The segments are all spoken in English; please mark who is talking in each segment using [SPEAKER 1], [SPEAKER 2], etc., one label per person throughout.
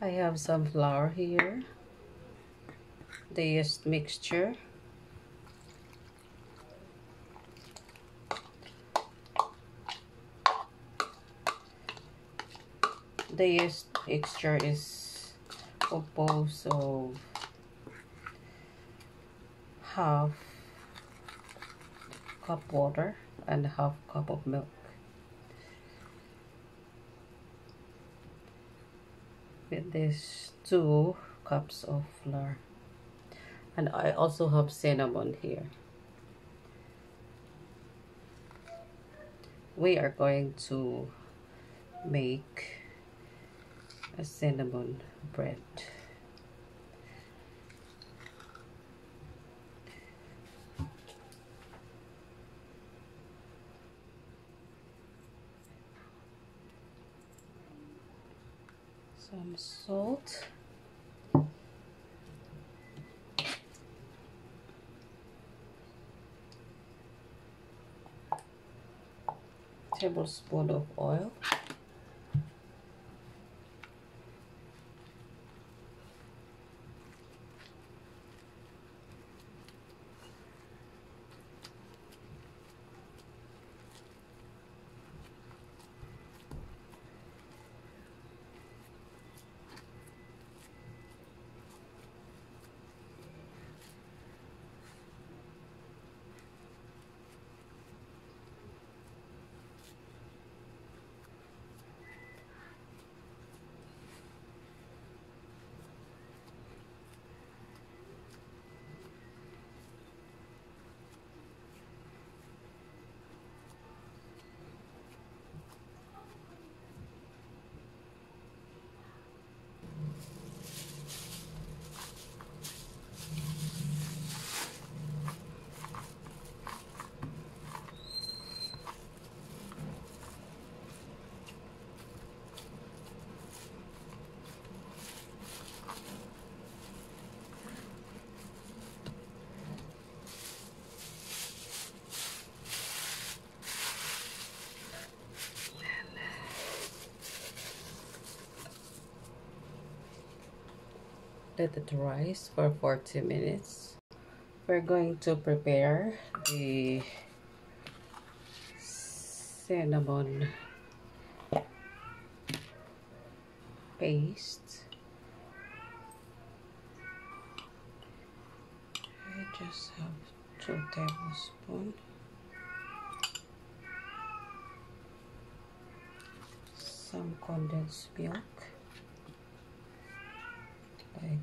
[SPEAKER 1] I have some flour here. The yeast mixture. The yeast mixture is composed of half cup water and half cup of milk with these two cups of flour. And I also have cinnamon here. We are going to make a cinnamon bread some salt. Tablespoon of oil let it rise for 40 minutes. We're going to prepare the cinnamon paste. I just have two tablespoons some condensed milk like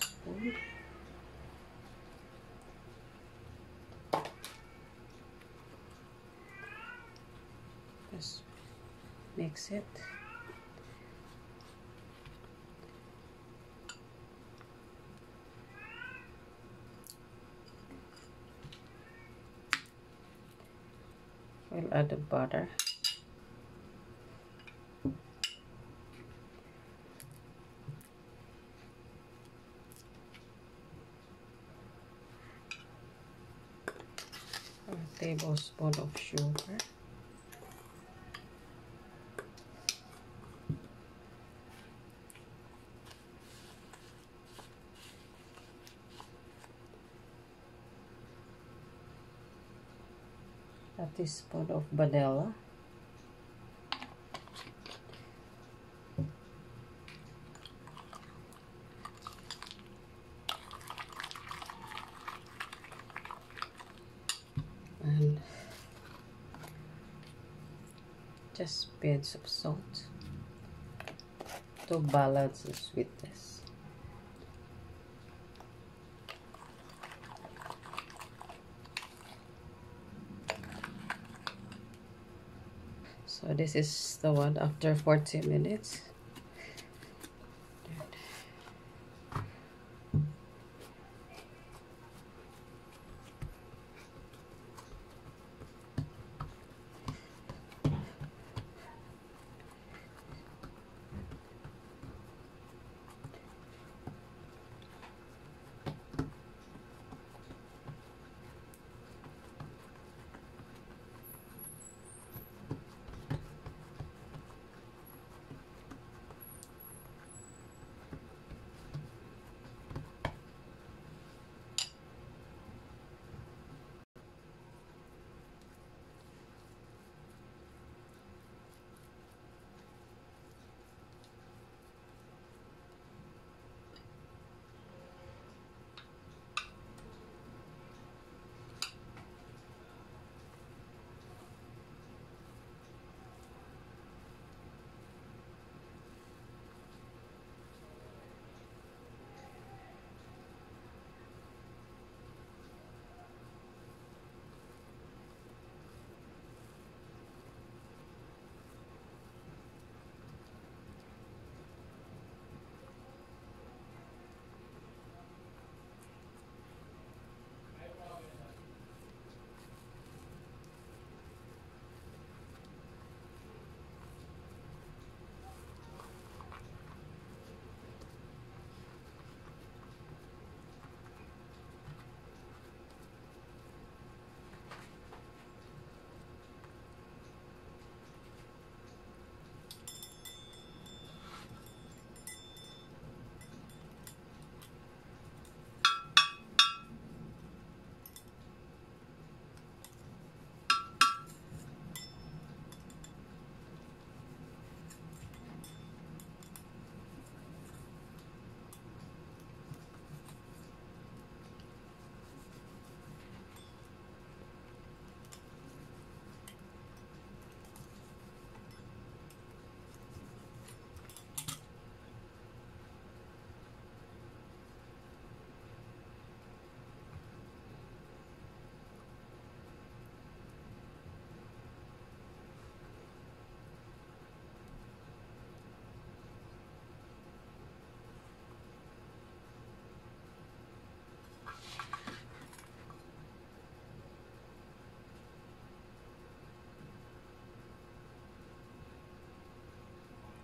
[SPEAKER 1] tablespoons just mix it. We'll add the butter a tablespoon of sugar a teaspoon of vanilla and just bits of salt to balance the sweetness. So this is the one after 40 minutes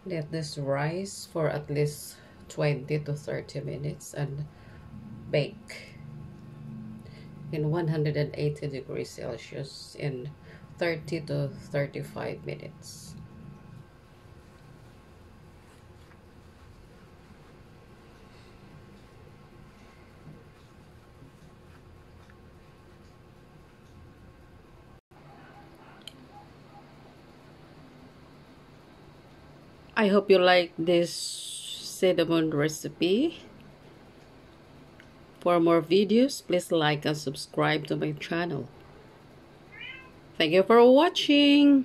[SPEAKER 1] let this rise for at least 20 to 30 minutes and bake in 180 degrees Celsius in 30 to 35 minutes. I hope you like this cinnamon recipe. For more videos, please like and subscribe to my channel. Thank you for watching.